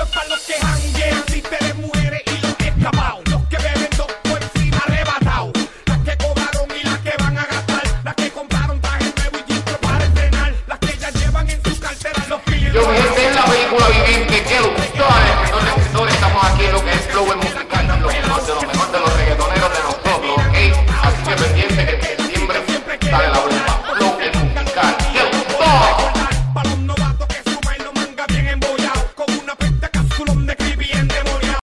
Esto es para los que janguean, títeres, mujeres y los escapados. Los que beben dos por fin arrebatados. Las que cobraron y las que van a gastar. Las que compraron trajes nuevos y gistro para entrenar. Las que ya llevan en su cartera los pillos. Yo, esta es la película viviente que gustó al escritor, escritor. Estamos aquí lo que es Flow